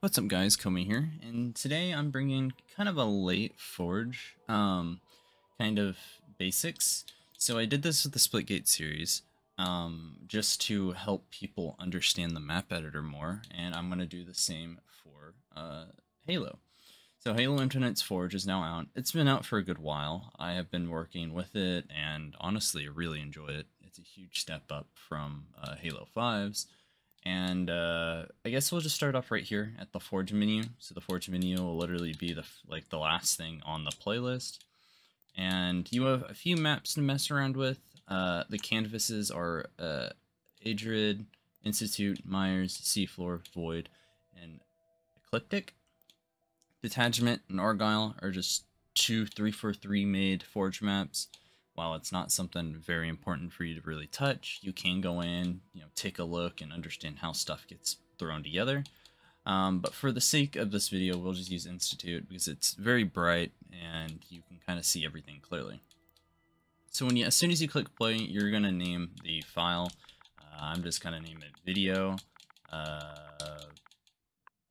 What's up guys, Koma here, and today I'm bringing kind of a late Forge, um, kind of basics. So I did this with the Splitgate series, um, just to help people understand the map editor more, and I'm going to do the same for uh, Halo. So Halo Infinite's Forge is now out. It's been out for a good while. I have been working with it, and honestly, I really enjoy it. It's a huge step up from uh, Halo 5's. And uh, I guess we'll just start off right here at the Forge menu. So the Forge menu will literally be the like the last thing on the playlist. And you have a few maps to mess around with. Uh, the canvases are uh, Arid, Institute, Mires, Seafloor, Void, and Ecliptic. Detachment and Argyle are just two 343 made Forge maps while it's not something very important for you to really touch, you can go in, you know, take a look and understand how stuff gets thrown together. Um, but for the sake of this video, we'll just use Institute because it's very bright and you can kind of see everything clearly. So when you, as soon as you click play, you're gonna name the file. Uh, I'm just gonna name it video, uh,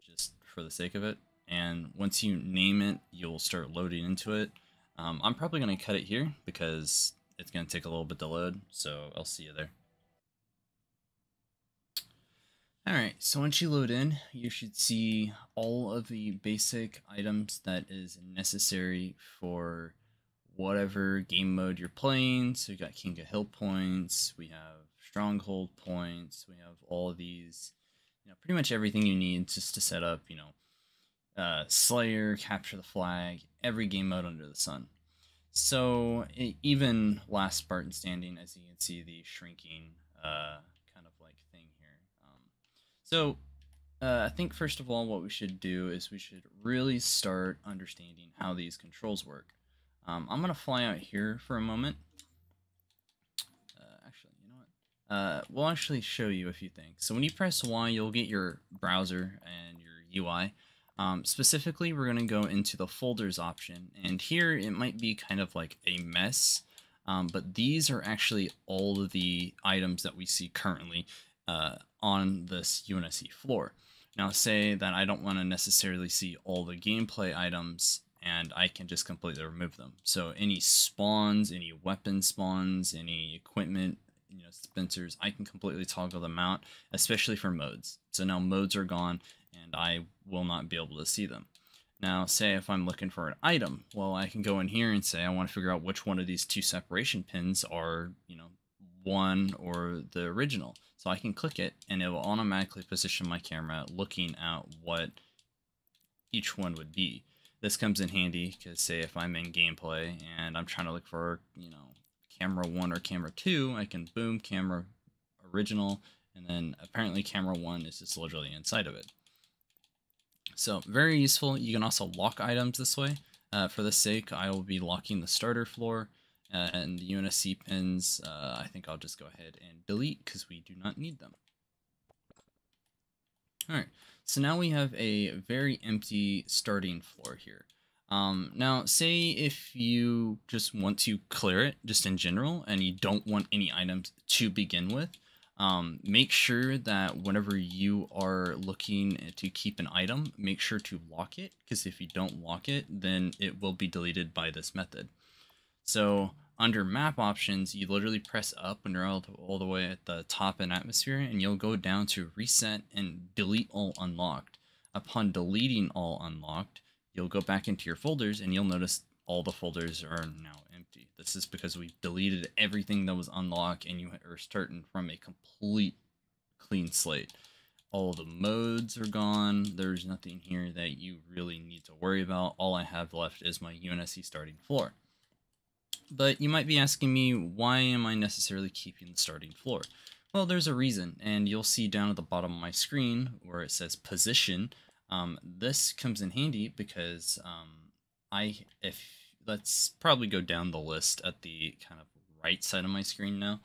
just for the sake of it. And once you name it, you'll start loading into it. Um, I'm probably going to cut it here because it's going to take a little bit to load, so I'll see you there. Alright, so once you load in, you should see all of the basic items that is necessary for whatever game mode you're playing. So we got King of Hill points, we have Stronghold points, we have all of these, you know, pretty much everything you need just to set up, you know, uh, Slayer, Capture the Flag, every game mode under the sun. So even last Spartan standing, as you can see, the shrinking uh, kind of like thing here. Um, so uh, I think first of all, what we should do is we should really start understanding how these controls work. Um, I'm gonna fly out here for a moment. Uh, actually, you know what? Uh, we'll actually show you a few things. So when you press Y, you'll get your browser and your UI. Um, specifically, we're going to go into the folders option, and here it might be kind of like a mess, um, but these are actually all of the items that we see currently uh, on this UNSC floor. Now say that I don't want to necessarily see all the gameplay items and I can just completely remove them. So any spawns, any weapon spawns, any equipment, you know, dispensers, I can completely toggle them out, especially for modes. So now modes are gone and I will not be able to see them. Now, say if I'm looking for an item, well, I can go in here and say I want to figure out which one of these two separation pins are, you know, one or the original. So I can click it and it will automatically position my camera looking at what each one would be. This comes in handy because say if I'm in gameplay and I'm trying to look for, you know, camera one or camera two, I can boom camera original and then apparently camera one is just literally inside of it. So very useful. You can also lock items this way. Uh, for the sake, I will be locking the starter floor uh, and the UNSC pins. Uh, I think I'll just go ahead and delete because we do not need them. All right, so now we have a very empty starting floor here. Um, now, say if you just want to clear it just in general and you don't want any items to begin with, um, make sure that whenever you are looking to keep an item, make sure to lock it, because if you don't lock it, then it will be deleted by this method. So under map options, you literally press up when you're all, all the way at the top in atmosphere, and you'll go down to reset and delete all unlocked. Upon deleting all unlocked, you'll go back into your folders and you'll notice all the folders are now empty. This is because we deleted everything that was unlocked and you are starting from a complete clean slate. All the modes are gone. There's nothing here that you really need to worry about. All I have left is my UNSC starting floor. But you might be asking me, why am I necessarily keeping the starting floor? Well, there's a reason, and you'll see down at the bottom of my screen where it says position. Um, this comes in handy because um, I if let's probably go down the list at the kind of right side of my screen now.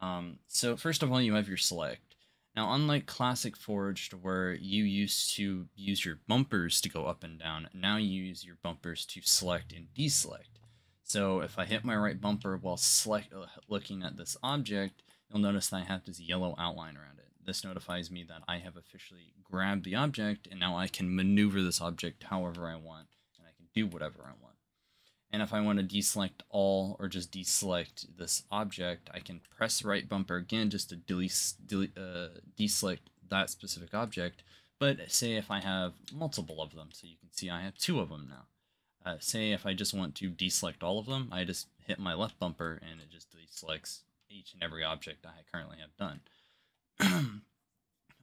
Um, so first of all, you have your select. Now, unlike classic Forged, where you used to use your bumpers to go up and down, now you use your bumpers to select and deselect. So if I hit my right bumper while select, uh, looking at this object, you'll notice that I have this yellow outline around it. This notifies me that I have officially grabbed the object and now I can maneuver this object however I want and I can do whatever I want. And if I want to deselect all or just deselect this object, I can press right bumper again just to delete, delete uh, deselect that specific object. But say if I have multiple of them, so you can see I have two of them now. Uh, say if I just want to deselect all of them, I just hit my left bumper and it just deselects each and every object I currently have done.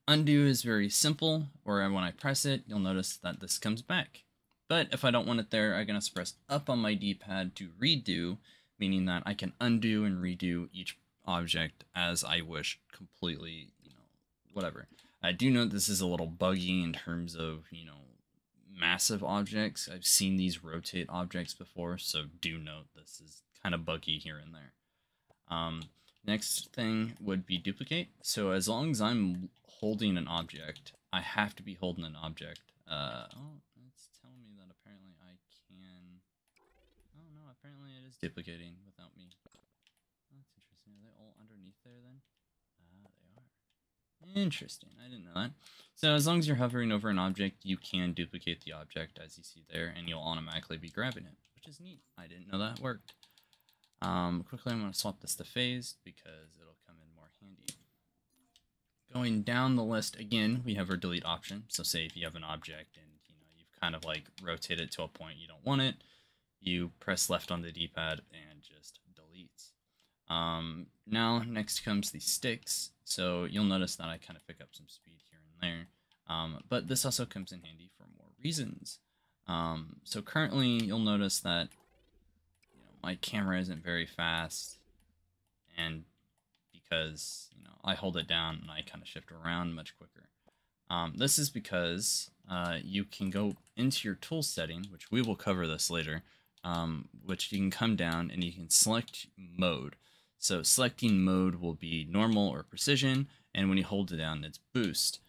Undo is very simple, or when I press it, you'll notice that this comes back. But if I don't want it there, I'm going to press up on my D-pad to redo, meaning that I can undo and redo each object as I wish completely, you know, whatever. I do know this is a little buggy in terms of, you know, massive objects. I've seen these rotate objects before, so do note this is kind of buggy here and there. Um, next thing would be duplicate. So as long as I'm holding an object, I have to be holding an object. Uh, oh, it's telling me that apparently I can... Oh no, apparently it is duplicating without me. That's interesting. Are they all underneath there then? Ah, they are. Interesting. I didn't know that. So as long as you're hovering over an object, you can duplicate the object as you see there, and you'll automatically be grabbing it, which is neat. I didn't know that worked. Um, quickly, I'm going to swap this to phased because it'll come in more handy. Going down the list again, we have our delete option. So say if you have an object and you know you've kind of like rotated to a point you don't want it, you press left on the D-pad and just deletes. Um, now, next comes the sticks. So you'll notice that I kind of pick up some speed here and there. Um, but this also comes in handy for more reasons. Um, so currently, you'll notice that my camera isn't very fast. And because you know I hold it down and I kind of shift around much quicker. Um, this is because uh, you can go into your tool setting, which we will cover this later, um, which you can come down and you can select mode. So selecting mode will be normal or precision, and when you hold it down, it's boost.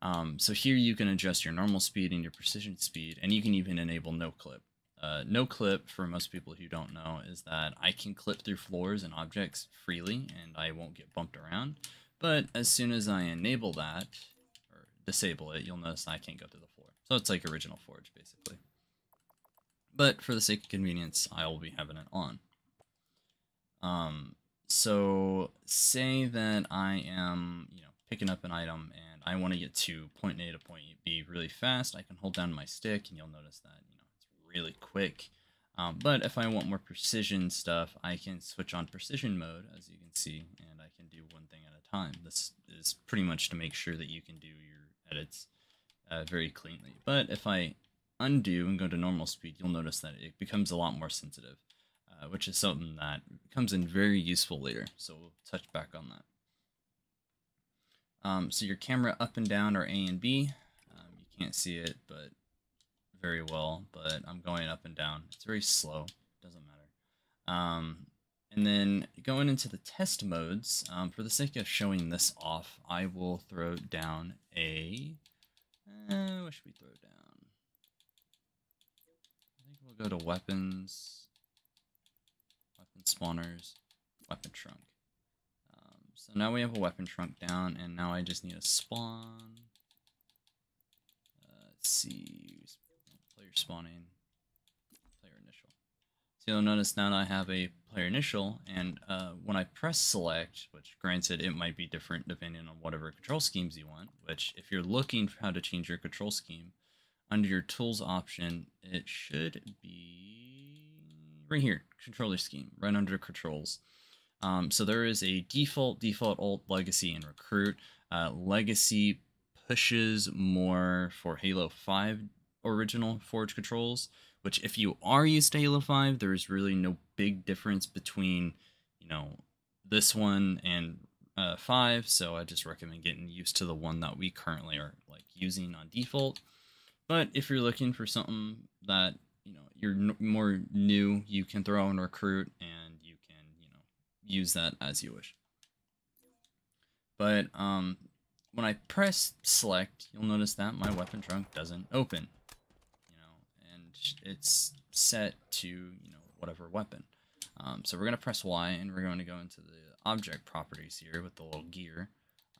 Um, so here you can adjust your normal speed and your precision speed, and you can even enable no clip. Uh, no clip, for most people who don't know, is that I can clip through floors and objects freely, and I won't get bumped around. But as soon as I enable that, or disable it, you'll notice I can't go through the floor. So it's like original Forge, basically. But for the sake of convenience, I will be having it on. Um, so say that I am, you know, picking up an item and I want to get to point A to point B really fast. I can hold down my stick and you'll notice that, really quick. Um, but if I want more precision stuff, I can switch on precision mode, as you can see, and I can do one thing at a time. This is pretty much to make sure that you can do your edits uh, very cleanly. But if I undo and go to normal speed, you'll notice that it becomes a lot more sensitive, uh, which is something that comes in very useful later. So we'll touch back on that. Um, so your camera up and down are A and B. Um, you can't see it, but very well, but I'm going up and down. It's very slow, doesn't matter. Um, and then going into the test modes, um, for the sake of showing this off, I will throw down a, uh, what should we throw down? I think we'll go to weapons, weapon spawners, weapon trunk. Um, so now we have a weapon trunk down, and now I just need a spawn. Uh, let's see, player spawning, player initial. So you'll notice now I have a player initial, and uh, when I press select, which granted it might be different depending on whatever control schemes you want, which if you're looking for how to change your control scheme, under your tools option, it should be right here, controller scheme, right under controls. Um, so there is a default, default, alt, legacy, and recruit. Uh, legacy pushes more for Halo 5 original Forge controls, which if you are used to Halo 5, there's really no big difference between, you know, this one and uh, 5, so I just recommend getting used to the one that we currently are like using on default. But if you're looking for something that you know you're more new, you can throw in recruit and you can you know use that as you wish. But um, when I press select, you'll notice that my weapon trunk doesn't open. It's set to you know whatever weapon. Um, so we're gonna press Y and we're going to go into the object properties here with the little gear.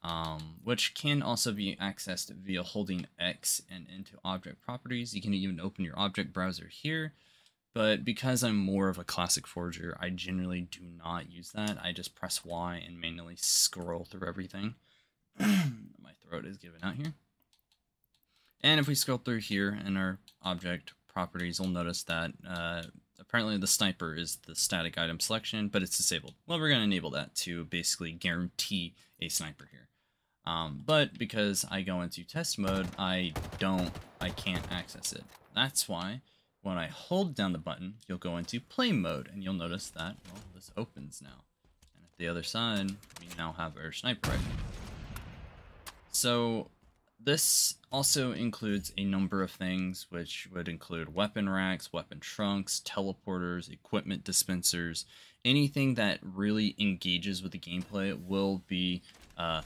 um, which can also be accessed via holding X and into object properties. You can even open your object browser here, but because I'm more of a classic forger, I generally do not use that. I just press Y and manually scroll through everything. My throat is giving out here. And if we scroll through here in our object properties, you'll notice that uh, apparently the sniper is the static item selection, but it's disabled. Well, we're going to enable that to basically guarantee a sniper here. Um, but because I go into test mode, I don't, I can't access it. That's why when I hold down the button, you'll go into play mode and you'll notice that, well, this opens now. And at the other side, we now have our sniper rifle. So this also includes a number of things, which would include weapon racks, weapon trunks, teleporters, equipment dispensers, anything that really engages with the gameplay will be uh,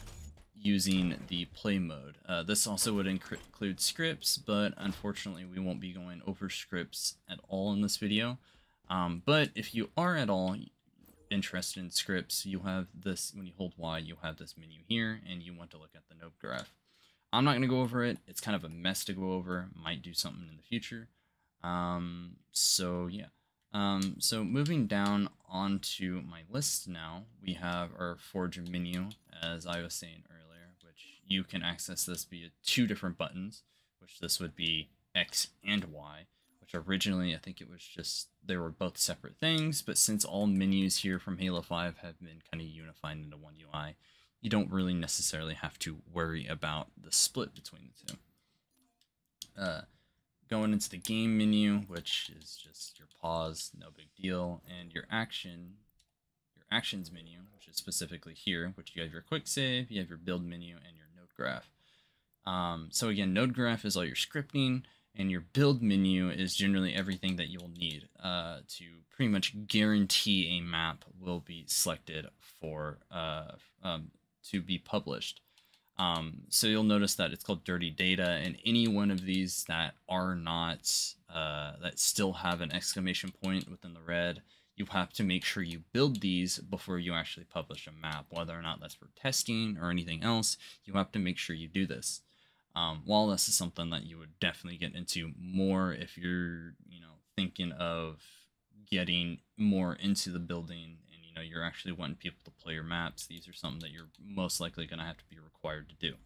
using the play mode. Uh, this also would include scripts, but unfortunately we won't be going over scripts at all in this video. Um, but if you are at all interested in scripts, you have this, when you hold Y, you have this menu here, and you want to look at the node graph. I'm not going to go over it. It's kind of a mess to go over. Might do something in the future. Um, so yeah. Um, so moving down onto my list now, we have our Forge menu, as I was saying earlier which you can access this via two different buttons, which this would be X and Y, which originally I think it was just, they were both separate things, but since all menus here from Halo 5 have been kind of unified into one UI, you don't really necessarily have to worry about the split between the two. Uh, going into the game menu, which is just your pause, no big deal, and your action, your actions menu, which is specifically here, which you have your quick save, you have your build menu, and your node graph. Um, so again, node graph is all your scripting, and your build menu is generally everything that you'll need uh, to pretty much guarantee a map will be selected for uh, um, to be published. Um, so you'll notice that it's called dirty data, and any one of these that are not uh, that still have an exclamation point within the red you have to make sure you build these before you actually publish a map, whether or not that's for testing or anything else. You have to make sure you do this. Um, while this is something that you would definitely get into more if you're, you know, thinking of getting more into the building know you're actually wanting people to play your maps, these are something that you're most likely going to have to be required to do.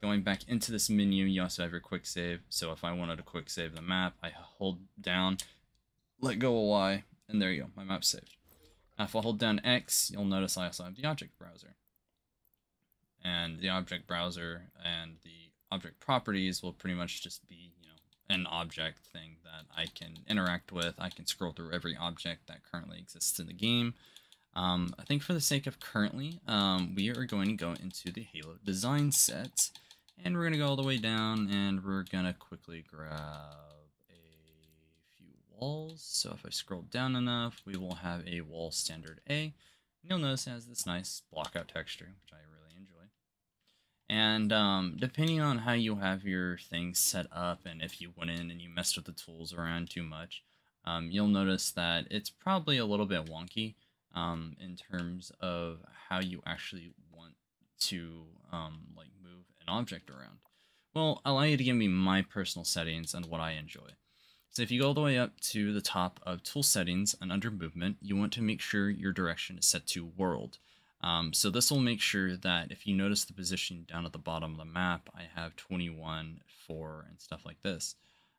Going back into this menu, you also have your quick save. So if I wanted to quick save the map, I hold down, let go of Y, and there you go, my map's saved. Now if I hold down X, you'll notice I also have the object browser. And the object browser and the object properties will pretty much just be, an object thing that I can interact with. I can scroll through every object that currently exists in the game. Um, I think for the sake of currently, um, we are going to go into the Halo design set. And we're going to go all the way down and we're going to quickly grab a few walls. So if I scroll down enough, we will have a wall standard A. And you'll notice it has this nice blockout texture, which I really. And um, depending on how you have your things set up and if you went in and you messed with the tools around too much, um, you'll notice that it's probably a little bit wonky um, in terms of how you actually want to um, like move an object around. Well, allow you to give me my personal settings and what I enjoy. So if you go all the way up to the top of tool settings and under movement, you want to make sure your direction is set to world. Um, so this will make sure that if you notice the position down at the bottom of the map, I have 21, 4, and stuff like this.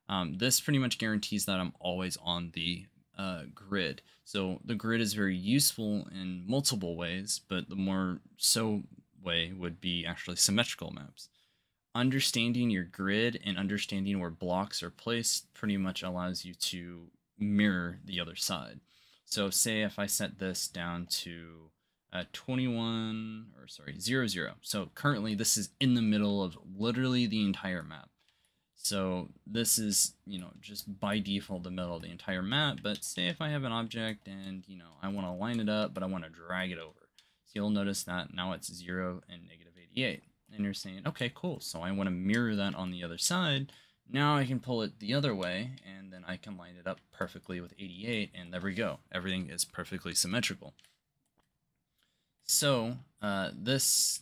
Um, this pretty much guarantees that I'm always on the uh, grid. So the grid is very useful in multiple ways, but the more so way would be actually symmetrical maps understanding your grid and understanding where blocks are placed pretty much allows you to mirror the other side. So say if I set this down to uh, 21 or sorry 0 0 so currently this is in the middle of literally the entire map so this is you know just by default the middle of the entire map but say if I have an object and you know I want to line it up but I want to drag it over so you'll notice that now it's 0 and negative 88 and you're saying, okay, cool. So I want to mirror that on the other side. Now I can pull it the other way, and then I can line it up perfectly with 88, and there we go. Everything is perfectly symmetrical. So uh, this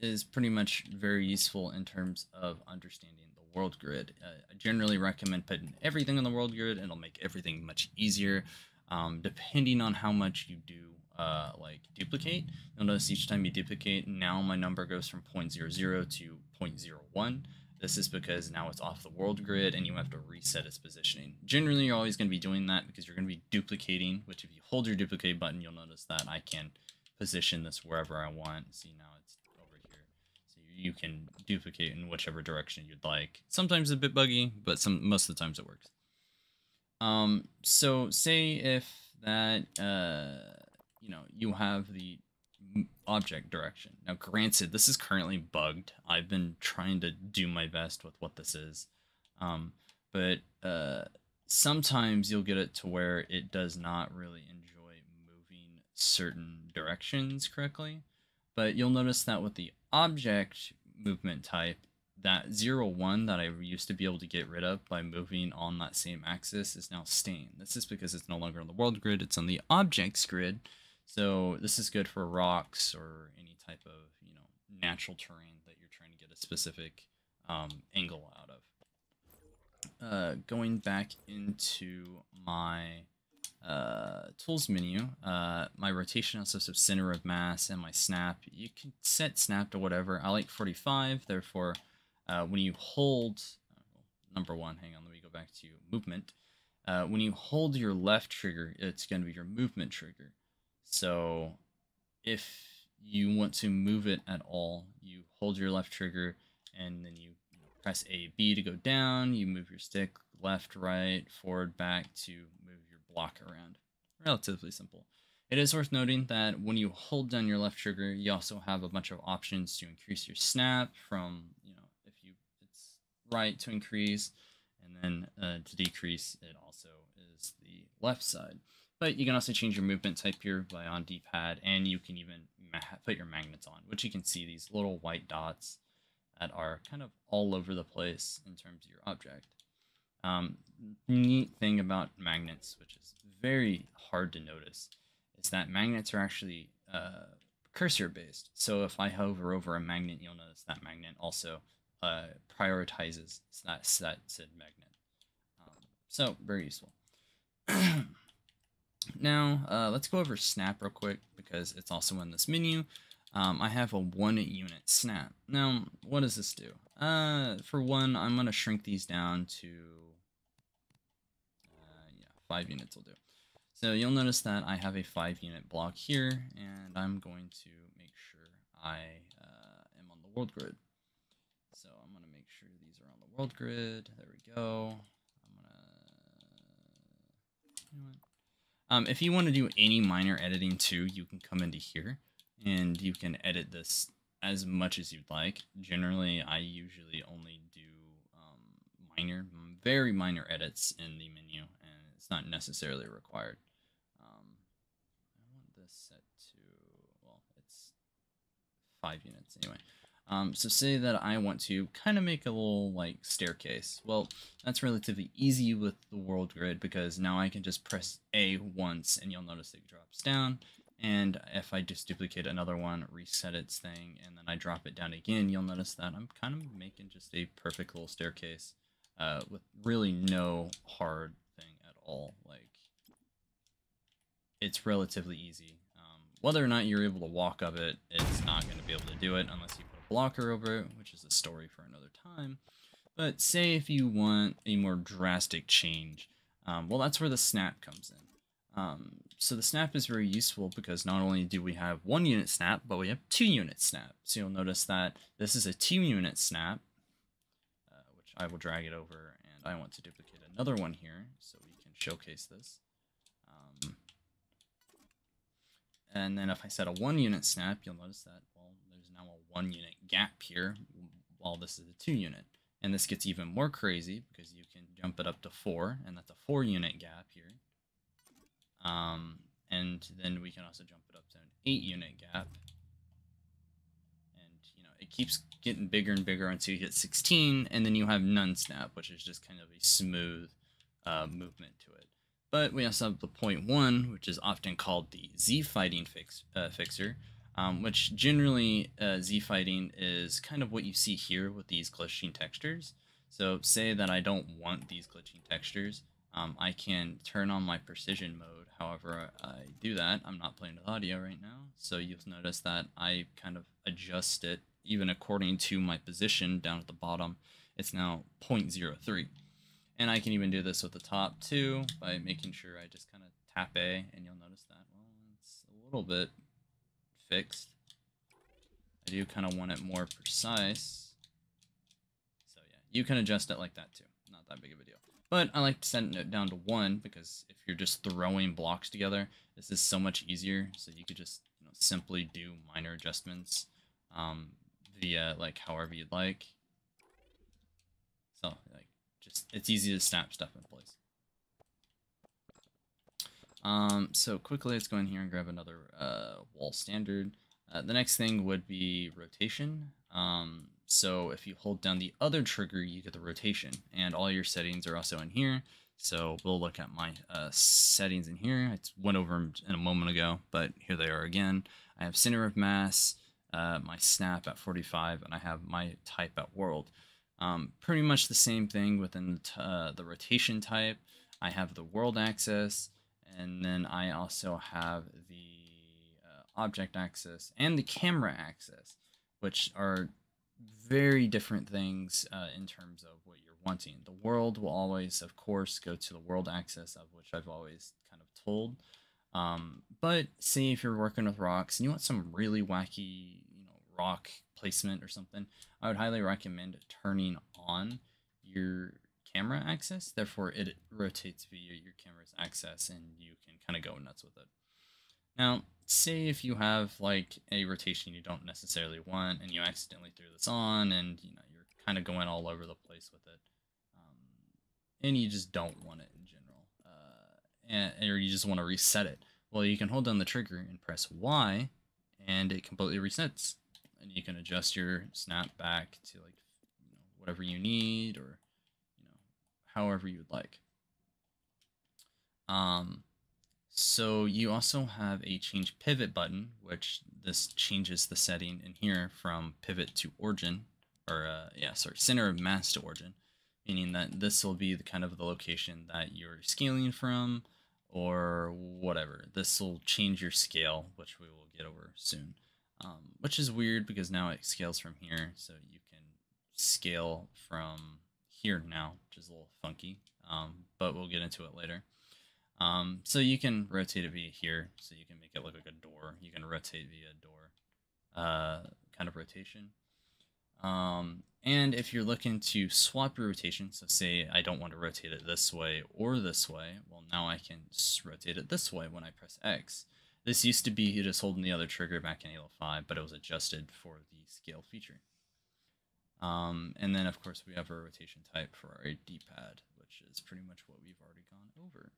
is pretty much very useful in terms of understanding the world grid. Uh, I generally recommend putting everything on the world grid, it'll make everything much easier. Um, depending on how much you do uh, like duplicate, you'll notice each time you duplicate, now my number goes from 0.00 to 0.01. This is because now it's off the world grid and you have to reset its positioning. Generally, you're always going to be doing that because you're going to be duplicating, which if you hold your duplicate button, you'll notice that I can position this wherever I want. See, now it's over here. So you can duplicate in whichever direction you'd like. Sometimes a bit buggy, but some most of the times it works. Um, so say if that, uh, you know, you have the object direction. Now, granted, this is currently bugged. I've been trying to do my best with what this is. Um, but uh, sometimes you'll get it to where it does not really certain directions correctly. But you'll notice that with the object movement type, that 0, 1 that I used to be able to get rid of by moving on that same axis is now staying. This is because it's no longer on the world grid, it's on the objects grid. So this is good for rocks or any type of, you know, natural terrain that you're trying to get a specific um, angle out of. Uh, going back into my uh, tools menu, uh, my rotation also says center of mass and my snap. You can set snap to whatever. I like 45, therefore, uh, when you hold, number one, hang on, let me go back to movement. Uh, when you hold your left trigger, it's going to be your movement trigger. So if you want to move it at all, you hold your left trigger and then you press A, B to go down. You move your stick left, right, forward, back to move your block around. Relatively simple. It is worth noting that when you hold down your left trigger, you also have a bunch of options to increase your snap from, you know, if you it's right to increase, and then uh, to decrease, it also is the left side. But you can also change your movement type here by on D-pad, and you can even put your magnets on, which you can see these little white dots that are kind of all over the place in terms of your object. Um, neat thing about magnets, which is very hard to notice, is that magnets are actually uh, cursor based. So if I hover over a magnet, you'll notice that magnet also uh, prioritizes that, said magnet. Um, so very useful. Now, uh, let's go over snap real quick because it's also in this menu. Um, I have a one unit snap. Now, what does this do? Uh, for one, I'm going to shrink these down to, uh, yeah, five units will do. So you'll notice that I have a five unit block here, and I'm going to make sure I uh, am on the world grid. So I'm going to make sure these are on the world grid. There we go. Um, if you want to do any minor editing too, you can come into here and you can edit this as much as you'd like. Generally, I usually only do um, minor, very minor edits in the menu, and it's not necessarily required. Um, I want this set to, well, it's five units anyway. Um, so say that I want to kind of make a little like staircase. Well, that's relatively easy with the world grid because now I can just press A once and you'll notice it drops down. And if I just duplicate another one, reset its thing, and then I drop it down again, you'll notice that I'm kind of making just a perfect little staircase uh, with really no hard thing at all. Like, it's relatively easy. Um, whether or not you're able to walk up it, it's not going to be able to do it unless you put a blocker over it, which is a story for another time. But say if you want a more drastic change, um, well, that's where the snap comes in. Um, so the snap is very useful because not only do we have one unit snap, but we have two unit snap. So you'll notice that this is a two unit snap, uh, which I will drag it over, and I want to duplicate another one here so we can showcase this. Um, and then if I set a one unit snap, you'll notice that well, there's now a one unit gap here while this is a two unit. And this gets even more crazy because you can jump it up to four, and that's a four unit gap here. Um, and then we can also jump it up to an eight unit gap. And, you know, it keeps getting bigger and bigger until you hit 16, and then you have none snap, which is just kind of a smooth uh, movement to it. But we also have the point one, which is often called the Z fighting fix, uh, fixer, um, which generally uh, Z fighting is kind of what you see here with these glitching textures. So say that I don't want these glitching textures, um, I can turn on my precision mode. However, I do that. I'm not playing with audio right now, so you'll notice that I kind of adjust it even according to my position down at the bottom. It's now 0.03. And I can even do this with the top too by making sure I just kind of tap A and you'll notice that, well, it's a little bit fixed. I do kind of want it more precise. So yeah, you can adjust it like that too. Not that big of a deal. But I like to send it down to one because if you're just throwing blocks together, this is so much easier. So you could just you know, simply do minor adjustments um, via like however you'd like. So like just it's easy to snap stuff in place. Um, so quickly, let's go in here and grab another uh, wall standard. Uh, the next thing would be rotation. Um, so if you hold down the other trigger, you get the rotation, and all your settings are also in here. So we'll look at my uh, settings in here. I went over them in a moment ago, but here they are again. I have center of mass, uh, my snap at 45, and I have my type at world. Um, pretty much the same thing within the, uh, the rotation type. I have the world axis, and then I also have the uh, object axis and the camera axis, which are very different things uh, in terms of what you're wanting. The world will always, of course, go to the world axis, of which I've always kind of told. Um, but say if you're working with rocks and you want some really wacky, you know, rock placement or something, I would highly recommend turning on your camera axis. Therefore, it rotates via your camera's axis and you can kind of go nuts with it. Now, say if you have like a rotation you don't necessarily want and you accidentally threw this on and you know you're kind of going all over the place with it um, and you just don't want it in general uh, and, or you just want to reset it well you can hold down the trigger and press y and it completely resets and you can adjust your snap back to like you know whatever you need or you know however you would like. Um so you also have a change pivot button, which this changes the setting in here from pivot to origin, or uh, yeah, sorry, center of mass to origin, meaning that this will be the kind of the location that you're scaling from, or whatever. This will change your scale, which we will get over soon. Um, which is weird because now it scales from here, so you can scale from here now, which is a little funky, um, but we'll get into it later. Um, so you can rotate it via here, so you can make it look like a door. You can rotate via door uh, kind of rotation. Um, and if you're looking to swap your rotation, so say I don't want to rotate it this way or this way, well now I can rotate it this way when I press X. This used to be just holding the other trigger back in Halo 5, but it was adjusted for the scale feature. Um, and then of course we have a rotation type for our D-pad, which is pretty much what we've already gone over.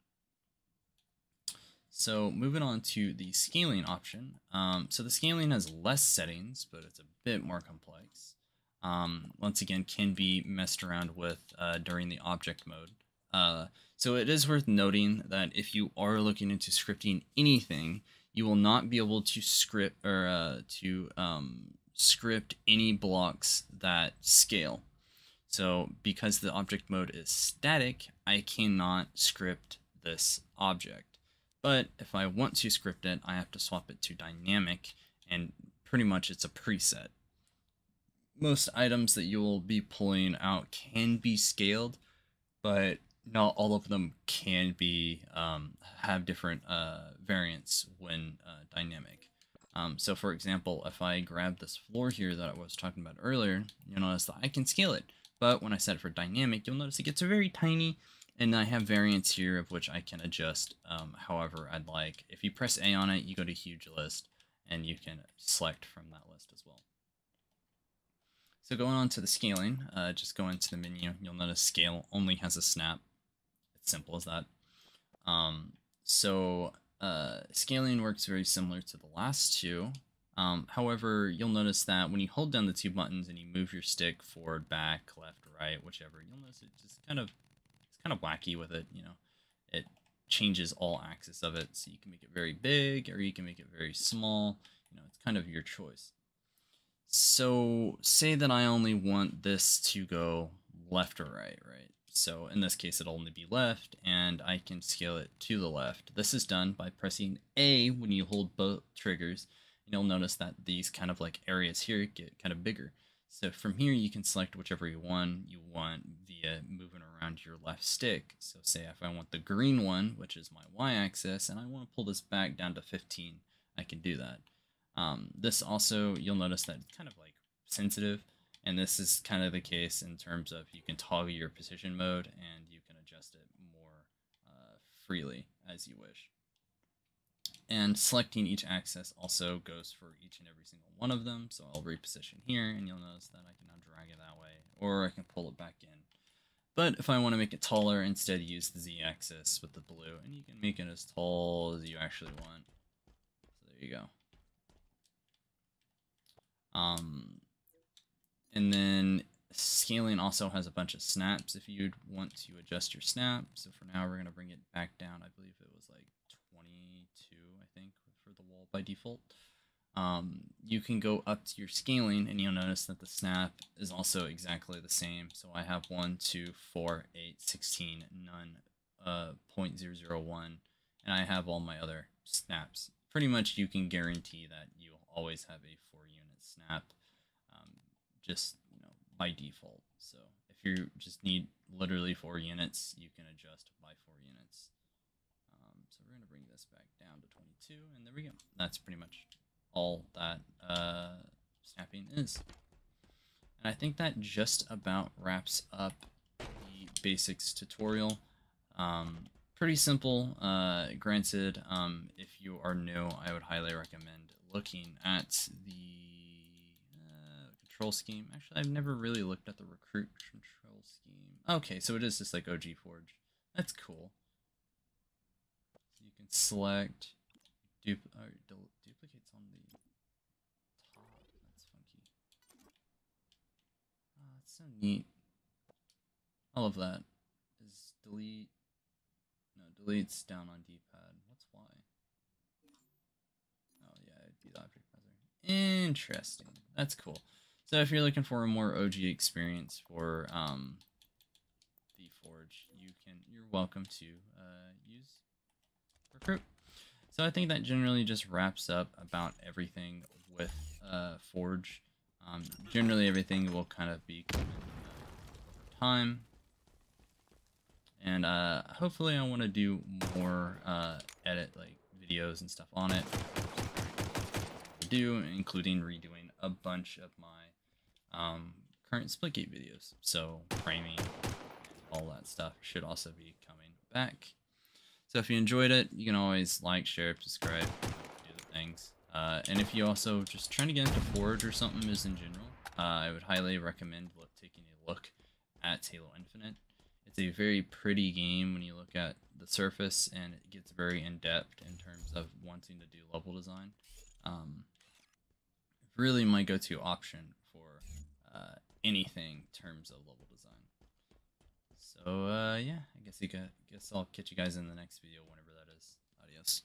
So moving on to the scaling option. Um, so the scaling has less settings, but it's a bit more complex. Um, once again, can be messed around with uh, during the object mode. Uh, so it is worth noting that if you are looking into scripting anything, you will not be able to script or uh, to um, script any blocks that scale. So because the object mode is static, I cannot script this object. But if I want to script it, I have to swap it to dynamic, and pretty much it's a preset. Most items that you will be pulling out can be scaled, but not all of them can be um, have different uh, variants when uh, dynamic. Um, so for example, if I grab this floor here that I was talking about earlier, you'll notice that I can scale it. But when I set it for dynamic, you'll notice it gets a very tiny and I have variants here of which I can adjust um, however I'd like. If you press A on it, you go to huge list and you can select from that list as well. So going on to the scaling, uh, just go into the menu. You'll notice scale only has a snap. It's simple as that. Um, so uh, scaling works very similar to the last two. Um, however, you'll notice that when you hold down the two buttons and you move your stick forward, back, left, right, whichever, you'll notice it just kind of kind of wacky with it. You know, it changes all axis of it, so you can make it very big or you can make it very small. you know, it's kind of your choice. So say that I only want this to go left or right, right? So in this case, it'll only be left, and I can scale it to the left. This is done by pressing A when you hold both triggers. And you'll notice that these kind of like areas here get kind of bigger. So from here, you can select whichever you want you want via moving around your left stick. So say if I want the green one, which is my y-axis, and I want to pull this back down to 15, I can do that. Um, this also, you'll notice that it's kind of like sensitive. And this is kind of the case in terms of you can toggle your position mode and you can adjust it more uh, freely as you wish. And selecting each axis also goes for each and every single one of them. So I'll reposition here and you'll notice that I can now drag it that way or I can pull it back in. But if I want to make it taller, instead use the z-axis with the blue and you can make it as tall as you actually want. So there you go. Um, and then scaling also has a bunch of snaps if you'd want to adjust your snap. So for now, we're going to bring it back down. I believe it was like 22, I think, for the wall by default. Um, you can go up to your scaling and you'll notice that the snap is also exactly the same. So I have 1, 2, 4, 8, 16, none, uh, 0.001, and I have all my other snaps. Pretty much you can guarantee that you'll always have a 4 unit snap just you know by default. So if you just need literally four units, you can adjust by four units. Um, so we're gonna bring this back down to 22, and there we go. That's pretty much all that uh, snapping is. And I think that just about wraps up the basics tutorial. Um, pretty simple. Uh, granted, um, if you are new, I would highly recommend looking at the control scheme. Actually, I've never really looked at the recruit control scheme. Okay, so it is just like OG Forge. That's cool. Can select du uh, duplicates on the top. That's funky. Oh, that's so neat. I love that. Is delete? No, deletes down on D-pad. What's why? Oh yeah, it'd be the object browser. Interesting. That's cool. So if you're looking for a more OG experience for um, the Forge, you can you're welcome to uh, use Recruit. So I think that generally just wraps up about everything with uh, Forge. Um, generally, everything will kind of be coming over time. And uh, hopefully I want to do more uh, edit like videos and stuff on it. Do, including redoing a bunch of my um, current Splitgate videos. So framing, all that stuff should also be coming back. So if you enjoyed it, you can always like, share, subscribe, do the things. Uh, and if you also just trying to get into Forge or something is in general, uh, I would highly recommend look, taking a look at Halo Infinite. It's a very pretty game when you look at the surface, and it gets very in-depth in terms of wanting to do level design. Um, really my go-to option for uh, anything in terms of level design. So uh, yeah, I guess you got, guess I'll catch you guys in the next video whenever that is. Adios.